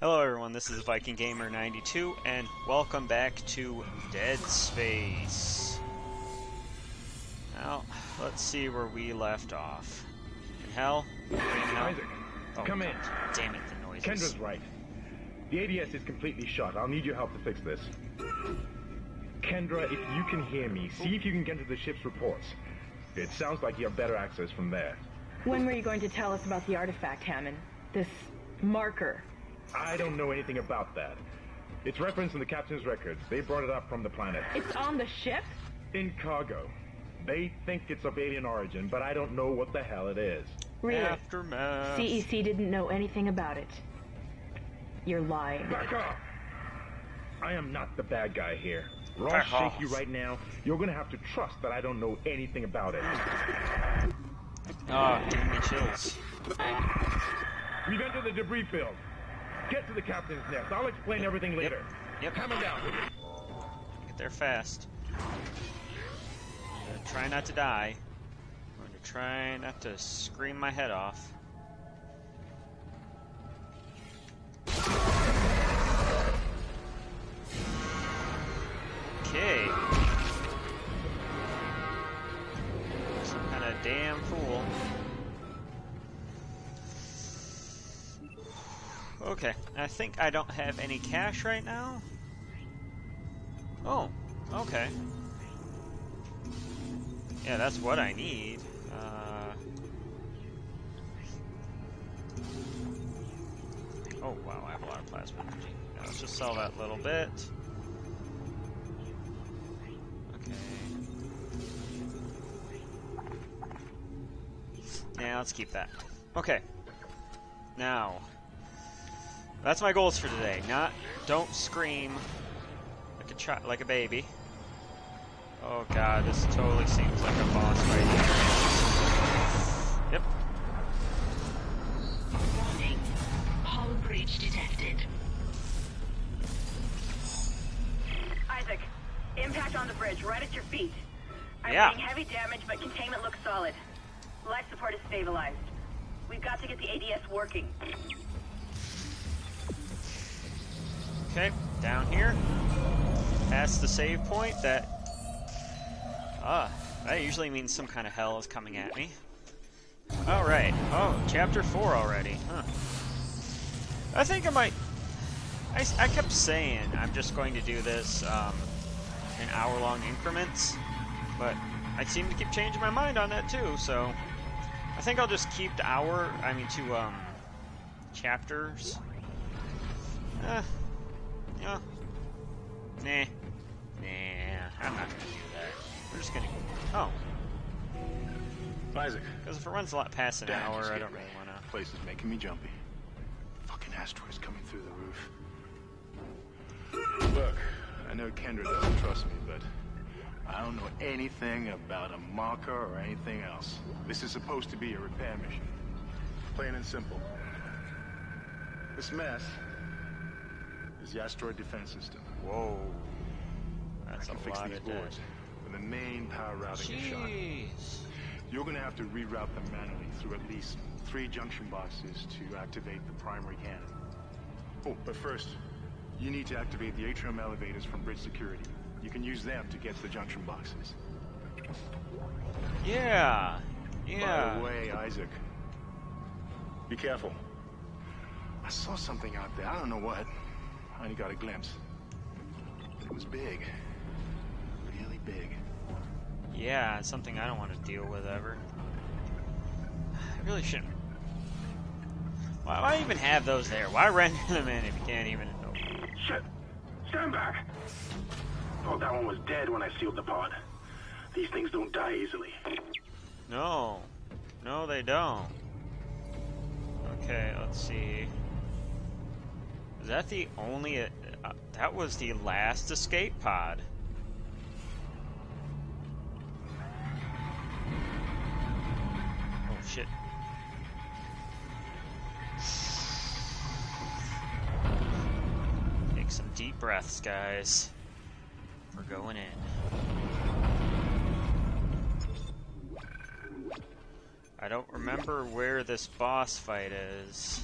Hello everyone, this is Viking Gamer 92 and welcome back to Dead Space. Now, let's see where we left off. In hell? In hell? Isaac, Oh, come in. Damn it, the noises. Kendra's right. The ADS is completely shut. I'll need your help to fix this. Kendra, if you can hear me, see if you can get to the ship's reports. It sounds like you have better access from there. When were you going to tell us about the artifact, Hammond? This marker. I don't know anything about that. It's referenced in the captain's records. They brought it up from the planet. It's on the ship? In cargo. They think it's of alien origin, but I don't know what the hell it is. Really? Aftermath. CEC didn't know anything about it. You're lying. Back off! I am not the bad guy here. Raw Back shake off. you right now. You're gonna have to trust that I don't know anything about it. Ah, giving me chills. We've entered the debris field. Get to the captain's nest. I'll explain everything later. Yep. coming down. Get there fast. Try not to die. I'm going to try not to scream my head off. Okay. Some kind of damn fool. Okay, I think I don't have any cash right now. Oh, okay. Yeah, that's what I need. Uh... Oh, wow, I have a lot of plasma energy. Let's just sell that little bit. Okay. Yeah, let's keep that. Okay. Now, that's my goals for today. Not, don't scream like a child, like a baby. Oh god, this totally seems like a boss fight. Yep. Warning. Hull breach detected. Isaac, impact on the bridge, right at your feet. I'm Yeah. seeing heavy damage, but containment looks solid. Life support is stabilized. We've got to get the ADS working. Okay, down here. Past the save point that... Ah, that usually means some kind of hell is coming at me. Alright. Oh, chapter 4 already. Huh. I think I might... I, I kept saying I'm just going to do this um, in hour-long increments, but I seem to keep changing my mind on that too, so... I think I'll just keep the hour, I mean, to, um, chapters. Eh, yeah. Nah. Nah, I'm not gonna do that. We're just gonna. go. Oh, Isaac, because if it runs a lot past an Dad, hour, I don't really wanna. Place is making me jumpy. Fucking asteroids coming through the roof. Look, I know Kendra doesn't trust me, but I don't know anything about a marker or anything else. This is supposed to be a repair mission. Plain and simple. This mess is the asteroid defense system. Whoa. I That's can a fix these boards when the main power routing is shot. You're gonna have to reroute them manually through at least three junction boxes to activate the primary cannon. Oh, but first, you need to activate the atrium elevators from bridge security. You can use them to get to the junction boxes. Yeah. Yeah. By the way, Isaac, be careful. I saw something out there. I don't know what. I only got a glimpse. It was big. Really big. Yeah, it's something I don't want to deal with ever. I really shouldn't. Why, why even have those there? Why render them in if you can't even? Oh. Shit! Stand back! Thought that one was dead when I sealed the pod. These things don't die easily. No. No, they don't. Okay, let's see. Is that the only... Uh, uh, that was the last escape pod. Oh, shit. Take some deep breaths, guys. We're going in. I don't remember where this boss fight is.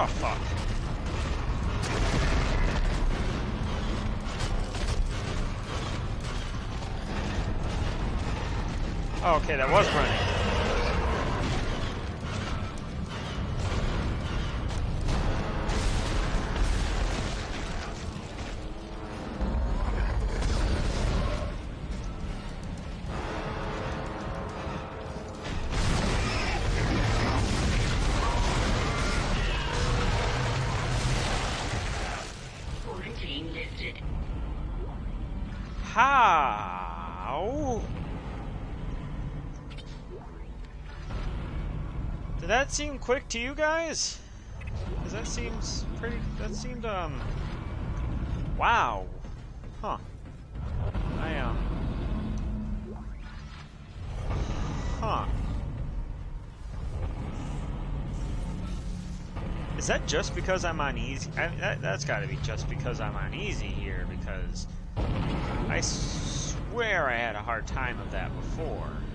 Oh, fuck. Oh, okay, that was running. Quick to you guys? Because that seems pretty. That seemed, um. Wow. Huh. I, um. Huh. Is that just because I'm on easy? I that, that's gotta be just because I'm on easy here, because I swear I had a hard time of that before.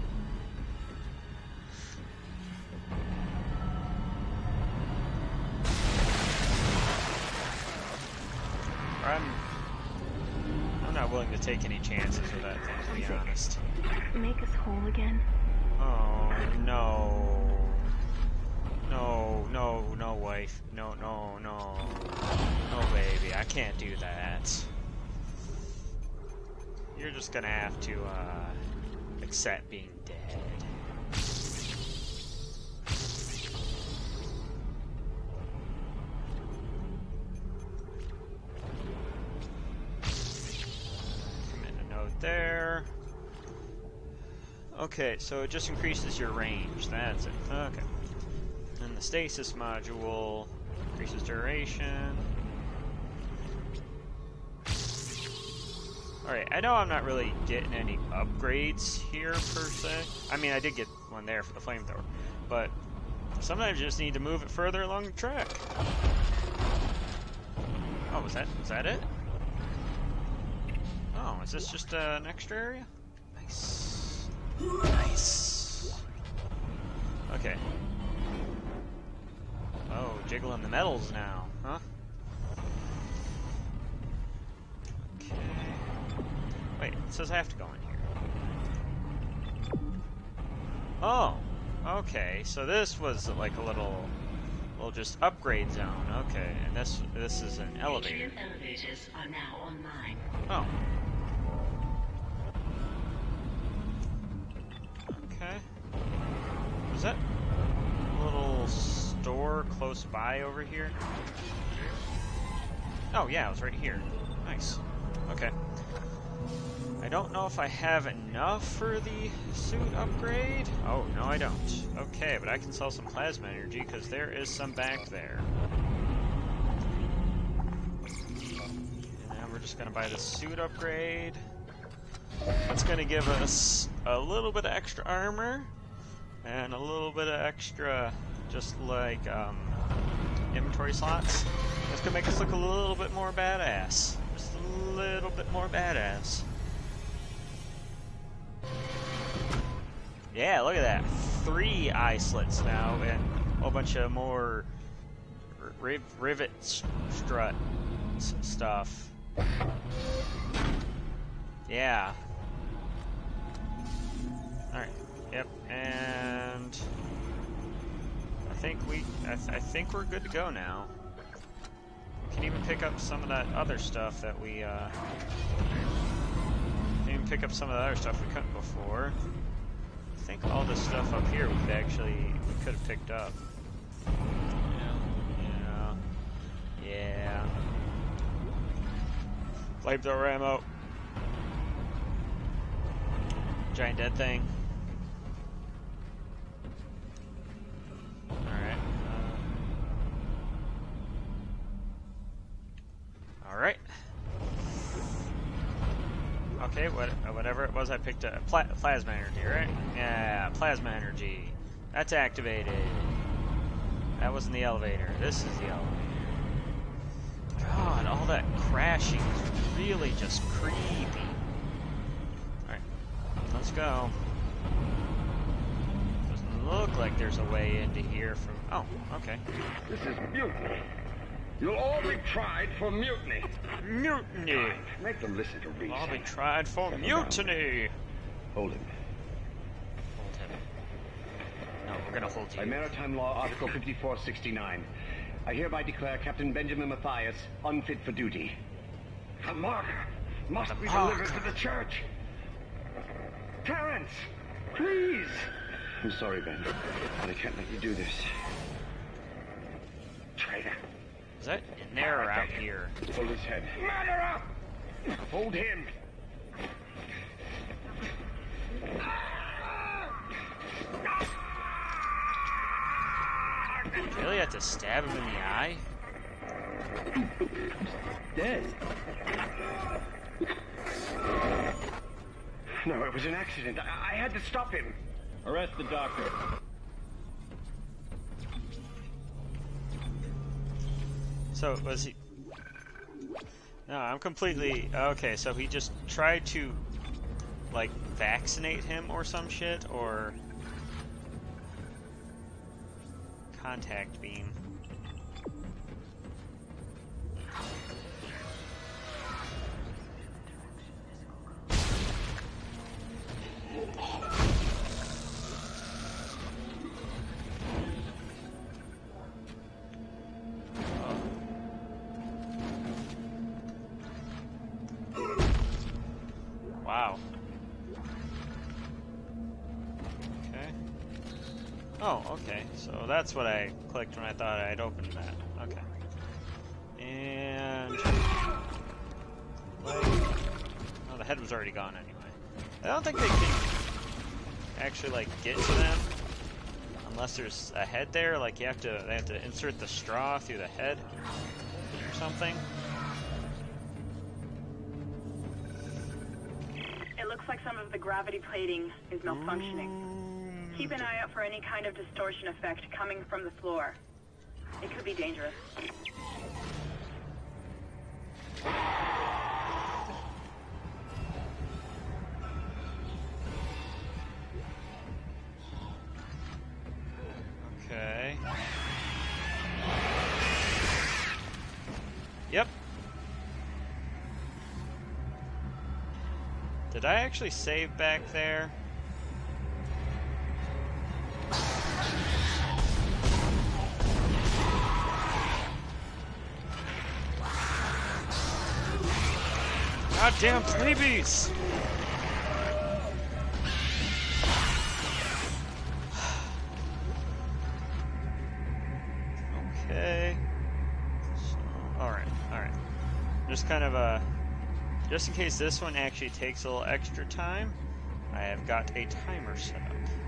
Take any chances with that thing, to be honest. Make us whole again. Oh, no. No, no, no, wife. No, no, no. No, baby. I can't do that. You're just gonna have to, uh, accept being dead. Okay, so it just increases your range. That's it. Okay. And the stasis module increases duration. Alright, I know I'm not really getting any upgrades here per se. I mean, I did get one there for the flamethrower, but sometimes you just need to move it further along the track. Oh, was that was that it? Oh, is this just uh, an extra area? Nice. Nice. Okay. Oh, jiggling the metals now, huh? Okay. Wait, it says I have to go in here. Oh, okay. So this was like a little, little just upgrade zone. Okay, and this this is an elevator. Atrium elevators are now online. Oh. Close by over here? Oh yeah, it was right here. Nice. Okay. I don't know if I have enough for the suit upgrade. Oh, no I don't. Okay, but I can sell some plasma energy because there is some back there. And then we're just gonna buy the suit upgrade. That's gonna give us a little bit of extra armor and a little bit of extra, just like um, inventory slots. That's gonna make us look a little bit more badass. Just a little bit more badass. Yeah, look at that. Three eye slits now and a whole bunch of more riv rivet strut stuff. Yeah. Alright. Yep. And think we I, th- I think we're good to go now. We can even pick up some of that other stuff that we uh even pick up some of the other stuff we couldn't before. I think all this stuff up here we could actually we could have picked up. Yeah. Yeah. Yeah. Flamethrower ammo. Giant dead thing. Alright. Uh, Alright. Okay, what, uh, whatever it was I picked up. Pla plasma energy, right? Yeah, plasma energy. That's activated. That wasn't the elevator. This is the elevator. God, all that crashing is really just creepy. Alright, let's go. Doesn't look like there's a way into here from... Oh, okay. This is mutiny. You'll all be tried for mutiny. Mutiny! Make them listen to reason. I'll be tried for Settle down. mutiny! Hold him. Hold him. No, we're gonna hold By you. Maritime Law, Article 5469, I hereby declare Captain Benjamin Mathius unfit for duty. The marker must The be marker. delivered to the church. Terence, please. I'm sorry, Ben, but I can't let you do this. Traitor. Is that in there or out here? Hold his head. Murderer! Hold him. Really have to stab him in the eye? Dead. No, it was an accident. I, I had to stop him. Arrest the doctor. So, was he... No, I'm completely... Okay, so he just tried to, like, vaccinate him or some shit, or... Contact beam. That's what I clicked when I thought I'd opened that. Okay. And... Like... Oh, the head was already gone anyway. I don't think they can actually, like, get to them unless there's a head there. Like, you have to, they have to insert the straw through the head or something. It looks like some of the gravity plating is malfunctioning. Mm. Keep an eye out for any kind of distortion effect coming from the floor. It could be dangerous. Okay. Yep. Did I actually save back there? Goddamn plebies! Okay. So, alright, alright. Just kind of a. Just in case this one actually takes a little extra time, I have got a timer set up.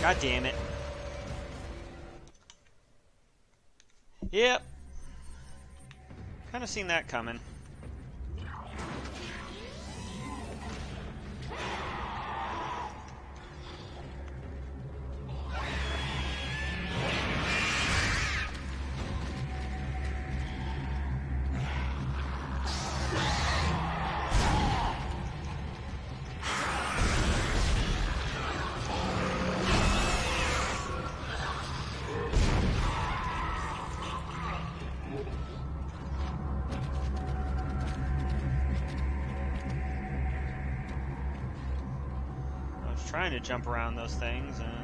God damn it. Yep. Kind of seen that coming. Jump around those things and.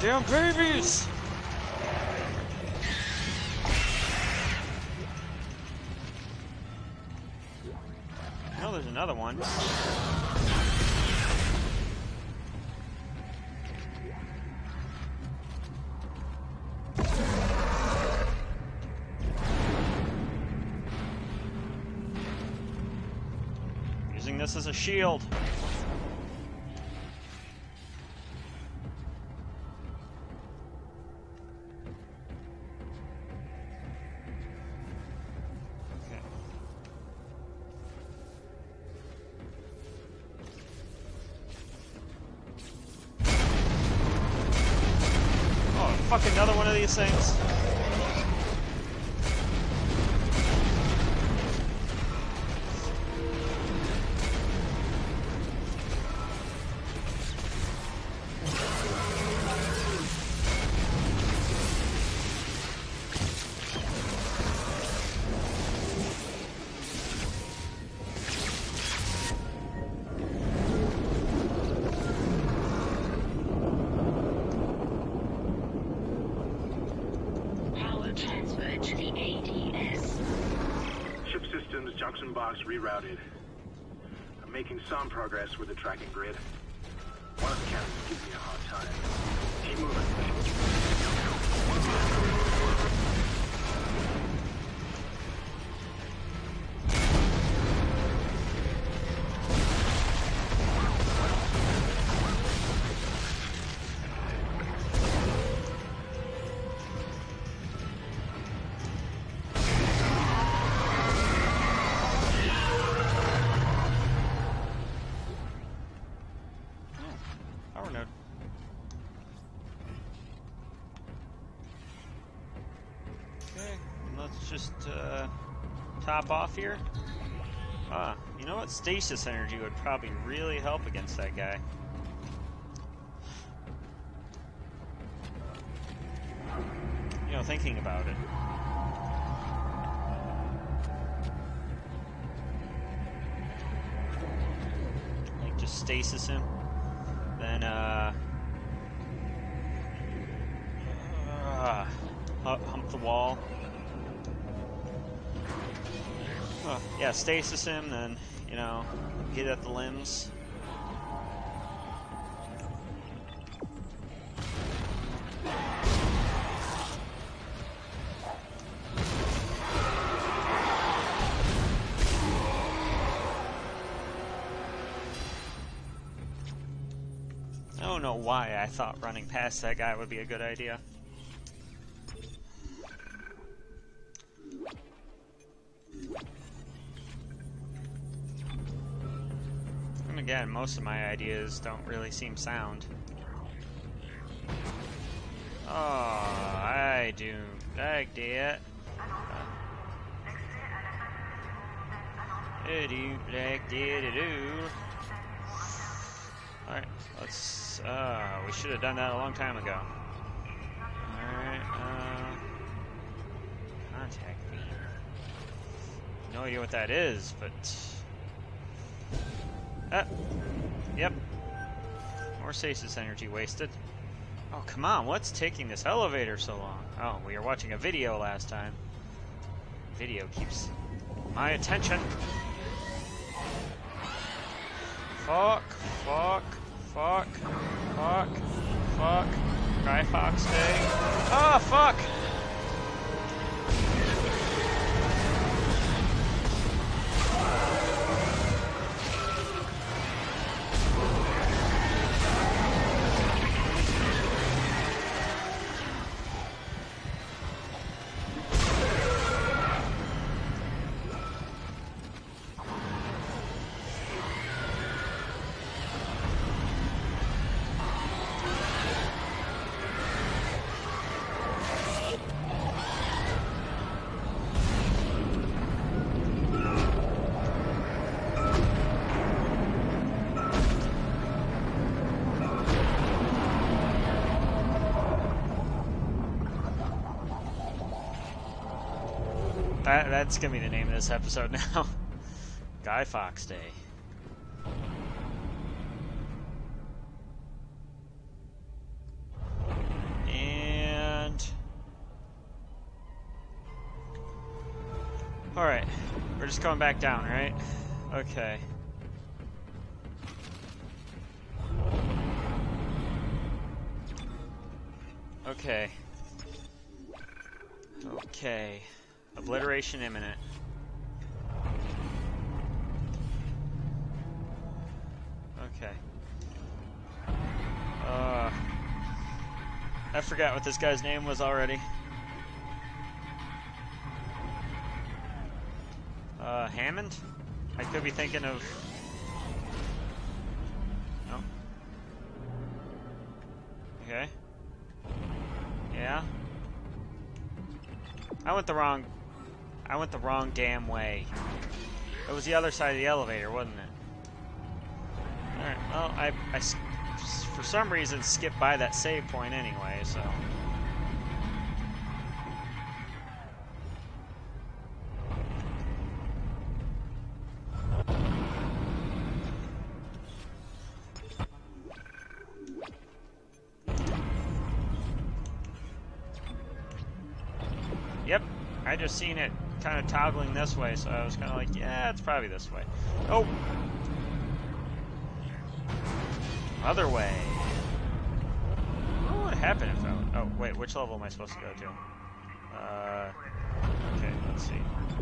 Goddamn babies! Oh, there's another one. Using this as a shield. Systems, junction box rerouted. I'm making some progress with the tracking grid. One of the captains gives me a hard time. Keep moving. Off here. Ah, you know what? Stasis energy would probably really help against that guy. You know, thinking about it. Like, just stasis him. Then, uh Oh, yeah, stasis him, then, you know, get at the limbs. I don't know why I thought running past that guy would be a good idea. Most of my ideas don't really seem sound. Oh, I do like that. I do like. Alright, let's, uh, we should have done that a long time ago. Alright, uh, contact beam. No idea what that is, but... Ah. More stasis energy wasted. Oh, come on, what's taking this elevator so long? Oh, we were watching a video last time. Video keeps my attention. Fuck, fuck, fuck, fuck, fuck. Guy Fawkes Day. Ah, fuck! That's gonna be the name of this episode now. Guy Fawkes Day. And all right, we're just going back down, right? Okay. Okay. Okay. Obliteration imminent. Okay. Uh, I forgot what this guy's name was already. Uh, Hammond? I could be thinking of. No. Okay. Yeah. I went the wrong. I went the wrong damn way. It was the other side of the elevator, wasn't it? Alright, well, I for some reason skipped by that save point anyway, so. Yep, I just seen it kind of toggling this way, so I was kind of like, yeah, it's probably this way. Oh! Other way. What would happen if I... Oh, wait, which level am I supposed to go to? Uh, okay, let's see.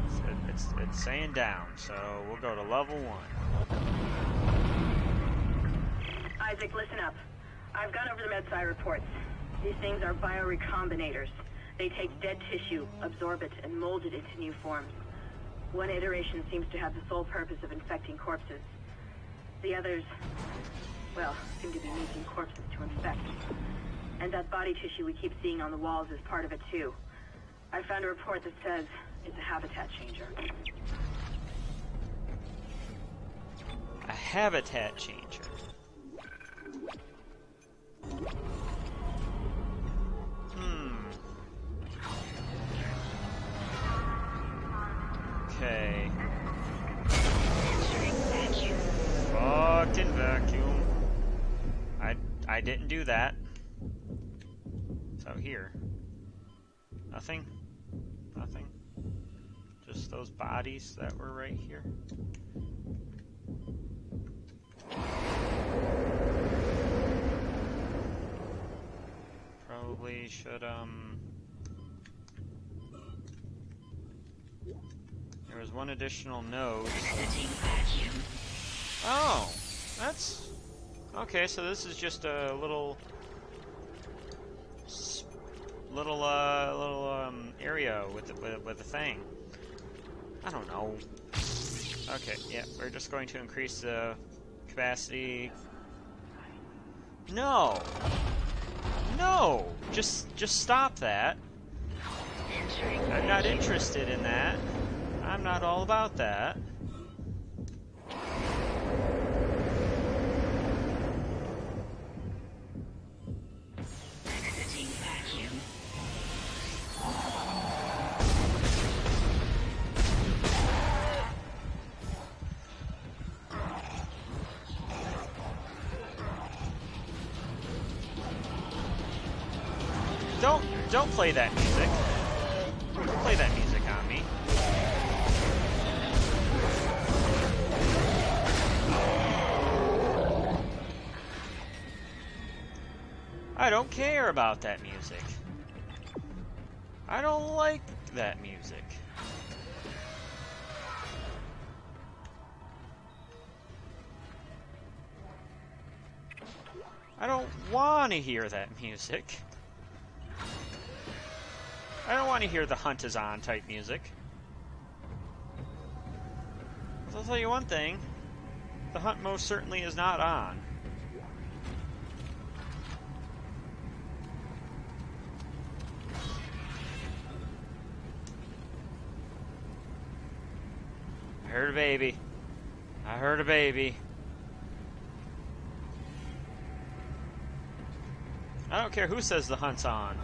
It's, it's, it's saying down, so we'll go to level one. Isaac, listen up. I've gone over the MedSci reports. These things are biorecombinators. They take dead tissue, absorb it, and mold it into new forms. One iteration seems to have the sole purpose of infecting corpses. The others, well, seem to be making corpses to infect. And that body tissue we keep seeing on the walls is part of it too. I found a report that says it's a habitat changer. A habitat changer. Okay. Fucking vacuum. I I didn't do that. So here. Nothing. Nothing. Just those bodies that were right here. Probably should um There was one additional node. Oh, that's okay. So this is just a little, little, uh, little um area with the, with, with the thing. I don't know. Okay, yeah, we're just going to increase the capacity. No, no, just just stop that. I'm not interested in that. I'm not all about that. About that music. I don't like that music. I don't want to hear that music. I don't want to hear the hunt is on type music. I'll tell you one thing. The hunt most certainly is not on. I heard a baby. I heard a baby. I don't care who says the hunt's on.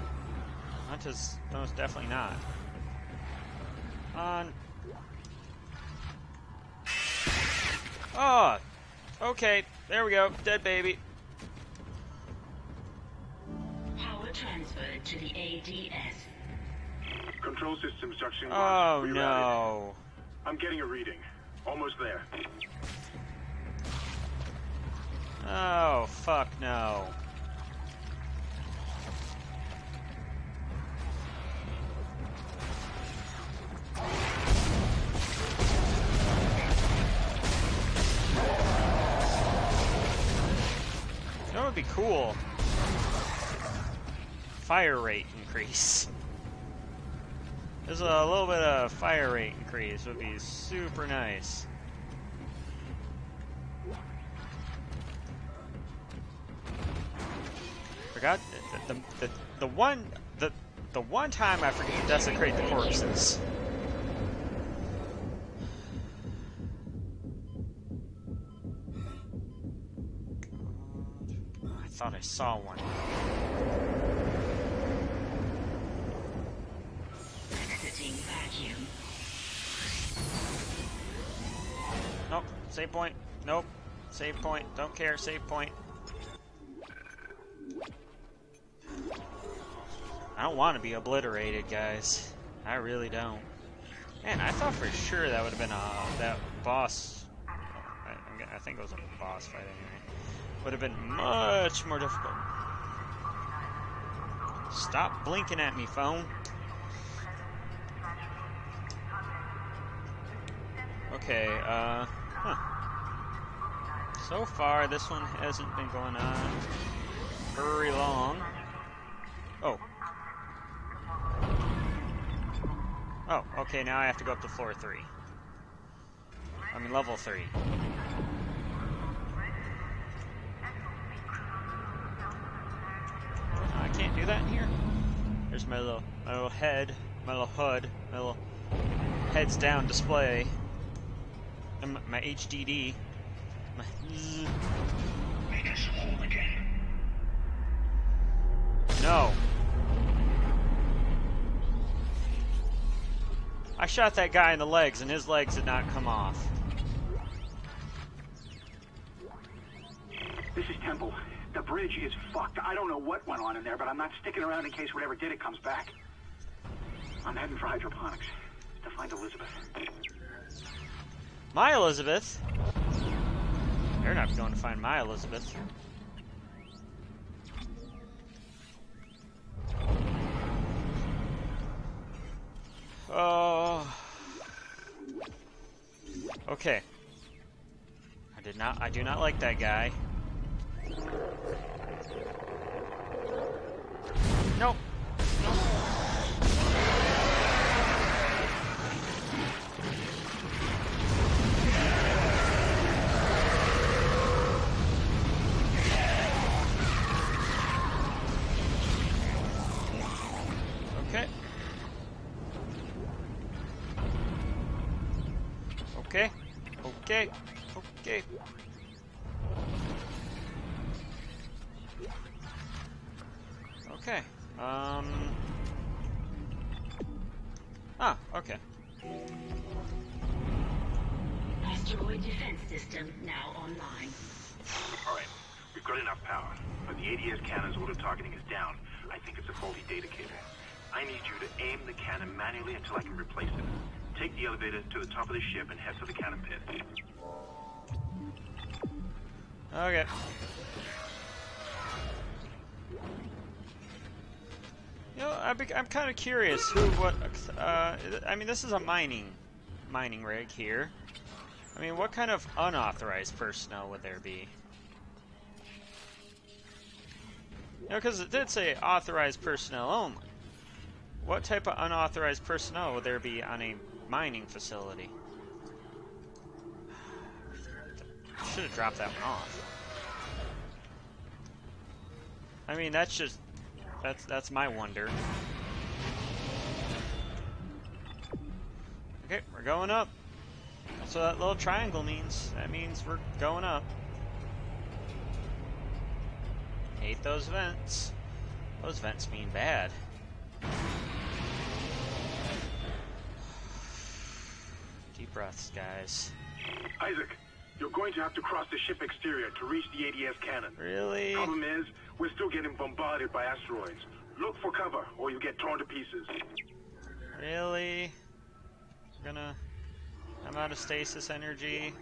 Hunt is most definitely not. on. Oh, okay. There we go. Dead baby. Power transferred to the ADS. Control systems junction Oh box rerouted. no. I'm getting a reading. Almost there. Oh, fuck no. That would be cool. Fire rate increase. There's a little bit of fire rate increase would be super nice. Forgot the the, the, the one the the one time I forget to desecrate the corpses. I thought I saw one. Save point. Nope. Save point. Don't care. Save point. I don't want to be obliterated, guys. I really don't. Man, I thought for sure that would have been a that boss. I, I think it was a boss fight anyway. Would have been much more difficult. Stop blinking at me, phone. Okay, uh, So far, this one hasn't been going on very long. Oh. Oh, okay, now I have to go up to floor three. I mean, level three. I can't do that in here. There's my little, my little head, my little HUD, my little heads down display, my, my HDD. My, Make us whole again. no. I shot that guy in the legs, and his legs did not come off. This is Temple. The bridge is fucked. I don't know what went on in there, but I'm not sticking around in case whatever did it comes back. I'm heading for hydroponics to find Elizabeth. My Elizabeth. They're not going to find my Elizabeth. Oh. Okay. I did not. I do not like that guy. Nope. Okay. Okay. Okay. Okay. Um. Ah, okay. Asteroid defense system now online. All right, we've got enough power, but the ADS cannon's auto targeting is down. I think it's a faulty data cable. I need you to aim the cannon manually until I can replace it. Take the elevator to the top of the ship and head for the cannon pit. Okay. You know, I I'm kind of curious who, what, uh, I mean, this is a mining, mining rig here. I mean, what kind of unauthorized personnel would there be? You know, because it did say authorized personnel only. What type of unauthorized personnel would there be on a mining facility? Should have dropped that one off. I mean, that's just that's that's my wonder. Okay, we're going up. What that little triangle means. That means we're going up. Hate those vents. Those vents mean bad. Breaths, guys. Isaac, you're going to have to cross the ship exterior to reach the ADS cannon. Really? Problem is, we're still getting bombarded by asteroids. Look for cover, or you'll get torn to pieces. Really? We're gonna... I'm out of stasis energy.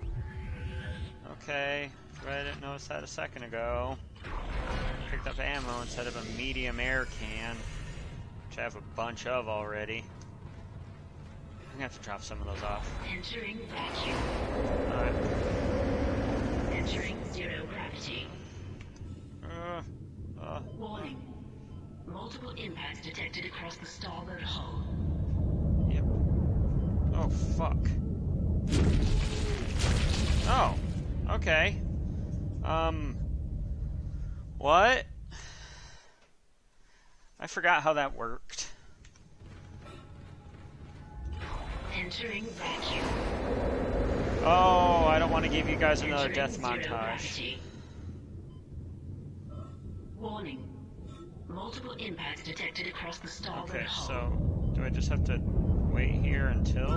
Okay. I didn't notice that a second ago. Picked up ammo instead of a medium air can. Which I have a bunch of already. I'm gonna have to drop some of those off. Entering vacuum. Alright. Entering zero gravity. Uh, uh, Warning. Multiple impacts detected across the starboard hull. yep. Oh, fuck. Oh, okay. Um, what? I forgot how that worked. Entering vacuum. Oh, I don't want to give you guys another Entering death montage. gravity. Warning. Multiple impacts detected across the starboard Okay, hull. so do I just have to wait here until?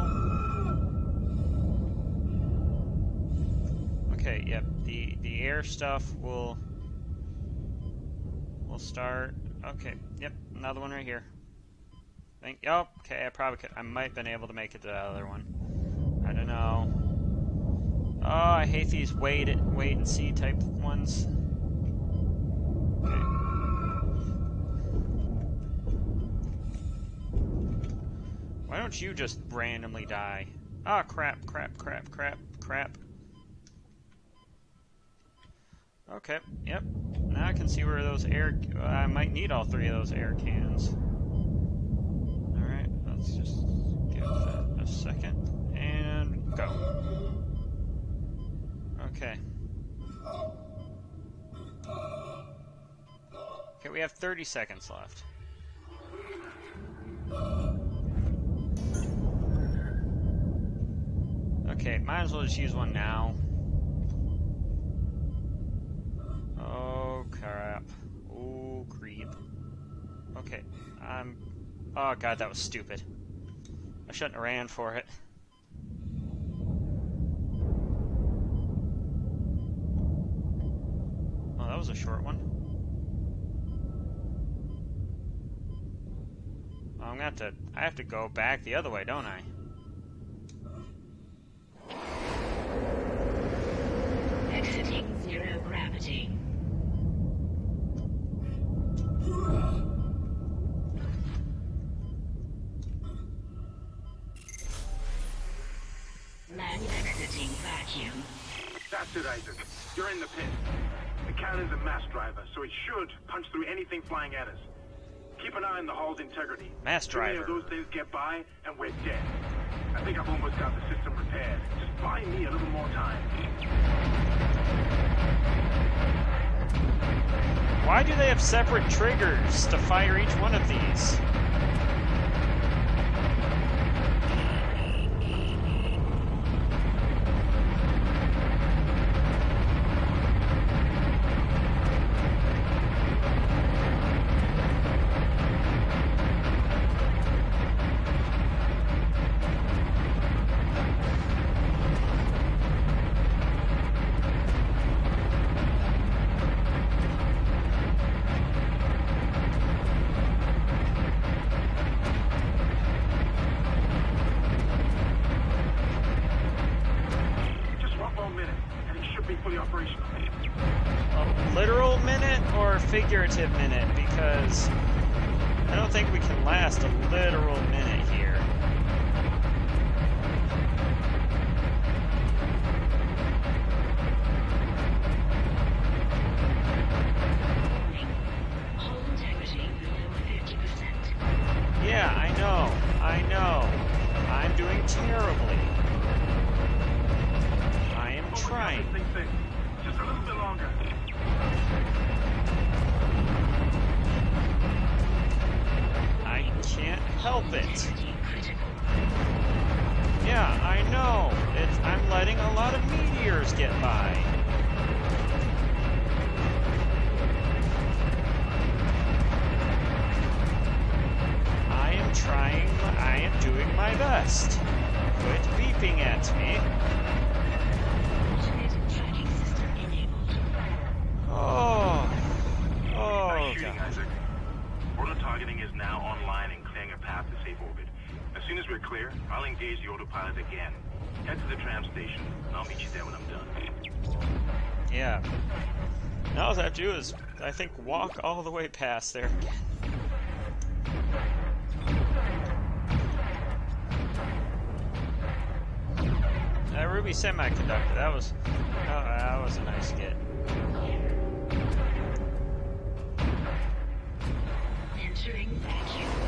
Okay, yep. The the air stuff will will start. Okay, yep. Another one right here. Think. Yep. Okay, I probably could. I might have been able to make it to the other one. I don't know. Oh, I hate these wait, wait and see type ones. Why don't you just randomly die? Ah, crap, crap, crap, crap, crap. Okay, yep. Now I can see where those air... I might need all three of those air cans. Let's just give that a second. And go. Okay. Okay, we have 30 seconds left. Okay, might as well just use one now. Oh, crap. Oh, creep. Okay, I'm... Oh, God, that was stupid. I shouldn't have ran for it. Oh, that was a short one. I'm gonna have to... I have to go back the other way, don't I? You're in the pit. The cannon's a mass driver, so it should punch through anything flying at us. Keep an eye on the hull's integrity. Mass driver. of those things get by, and we're dead. I think I've almost got the system repaired. Just buy me a little more time. Why do they have separate triggers to fire each one of these? Figurative minute? Because I don't think we can last a literal minute engage the autopilot again. Head to the tram station, and I'll meet you there when I'm done. Yeah. Now all I have to do is, I think, walk all the way past there again. That Ruby semiconductor, that was, oh, that was a nice get. Entering vacuum.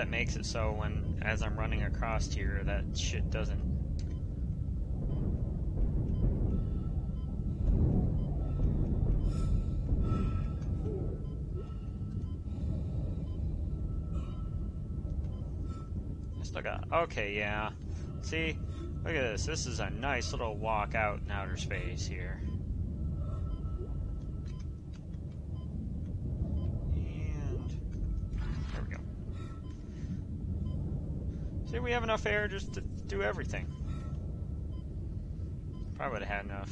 That makes it so when, as I'm running across here, that shit doesn't. Okay, yeah. See, look at this. This is a nice little walk out in outer space here. We have enough air just to do everything. Probably would have had enough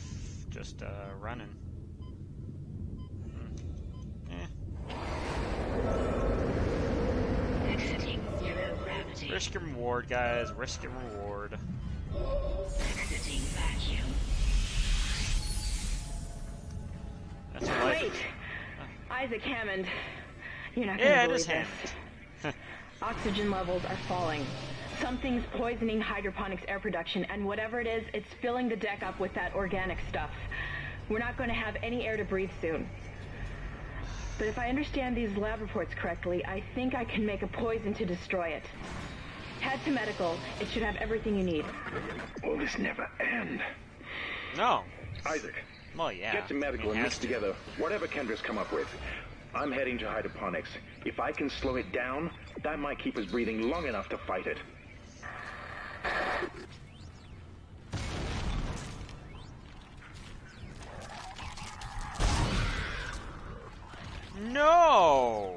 just uh, running. Hmm. Eh. Exiting zero gravity. Risk and reward, guys. Risk and reward. Exiting vacuum. That's what Wait! Isaac Hammond. You're not gonna it is believe Hammond. this. Oxygen levels are falling. Something's poisoning hydroponics air production, and whatever it is, it's filling the deck up with that organic stuff. We're not going to have any air to breathe soon. But if I understand these lab reports correctly, I think I can make a poison to destroy it. Head to medical. It should have everything you need. Will this never end? No. Isaac, Well, yeah. get to medical and mix to. together whatever Kendra's come up with. I'm heading to hydroponics. If I can slow it down, that might keep us breathing long enough to fight it. No!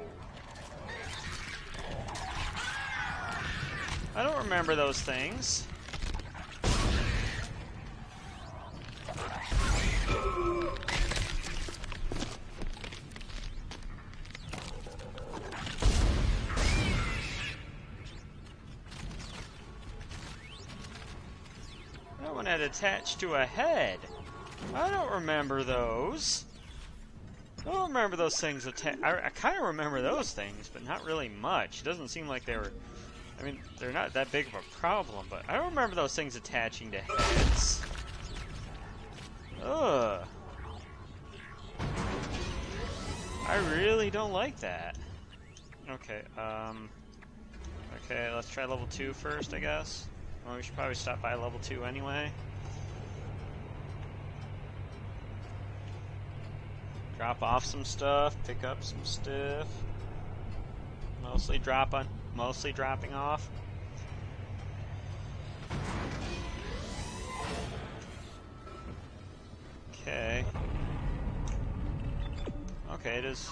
I don't remember those things. That attached to a head. I don't remember those. I don't remember those things. I, I kind of remember those things, but not really much. It doesn't seem like they were. I mean, they're not that big of a problem, but I don't remember those things attaching to heads. Ugh. I really don't like that. Okay, um. Okay, let's try level 2 first, I guess. Well, we should probably stop by level 2 anyway. Drop off some stuff, pick up some stuff. Mostly drop on, mostly dropping off. Okay. Okay, it is.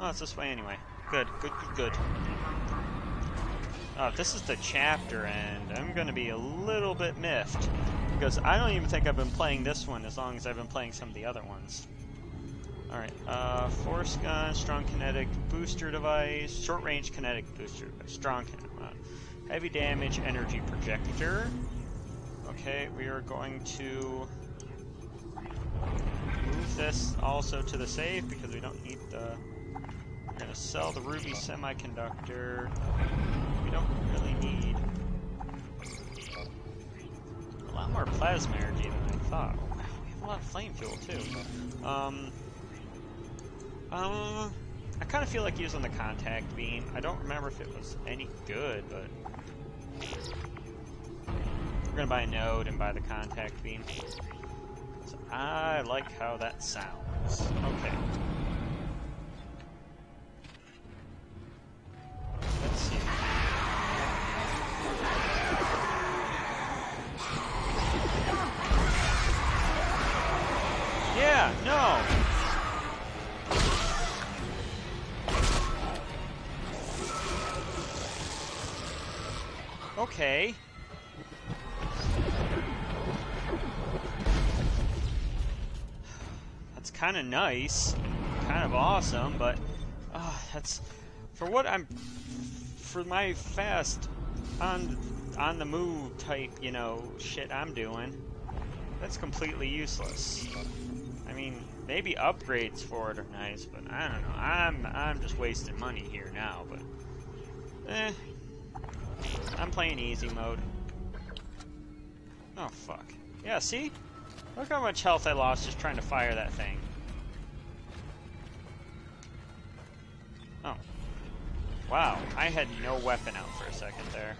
Oh, it's this way anyway. Good, good, good, good. Oh, this is the chapter end. I'm gonna be a little bit miffed. Because I don't even think I've been playing this one as long as I've been playing some of the other ones. Alright, uh, force gun, strong kinetic booster device, short range kinetic booster, strong kinetic, uh, heavy damage energy projector. Okay, we are going to move this also to the safe because we don't need the. We're gonna sell the ruby semiconductor. Don't really need a lot more plasma energy than I thought. We have a lot of flame fuel too. Um, um, I kind of feel like using the contact beam. I don't remember if it was any good, but we're gonna buy a node and buy the contact beam. I like how that sounds. Okay. Kind of nice, kind of awesome, but uh, that's for what I'm for my fast on on the move type, you know, shit I'm doing. That's completely useless. I mean, maybe upgrades for it are nice, but I don't know. I'm I'm just wasting money here now, but eh. I'm playing easy mode. Oh fuck. Yeah, see? Look how much health I lost just trying to fire that thing. Wow, I had no weapon out for a second there.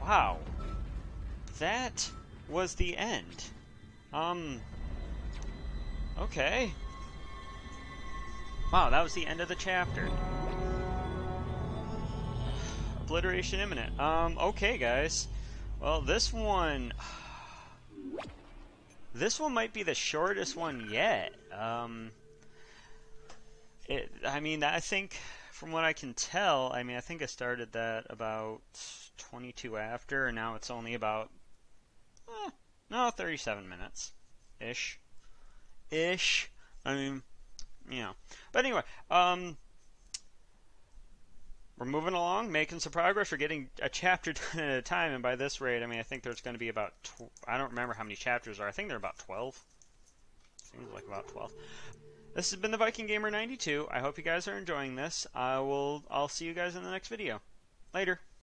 Wow. That was the end. Um. Okay. Wow, that was the end of the chapter. Obliteration imminent. Um, okay, guys. Well, this one... This one might be the shortest one yet. Um, it, I mean, I think, from what I can tell, I mean, I think I started that about 22 after, and now it's only about, eh, no, 37 minutes. Ish. Ish. I mean, you know. But anyway, um, we're moving along, making some progress. We're getting a chapter done at a time, and by this rate, I mean I think there's going to be about I don't remember how many chapters are. I think there are about 12. Seems like about 12. This has been the Viking Gamer 92. I hope you guys are enjoying this. I will. I'll see you guys in the next video. Later.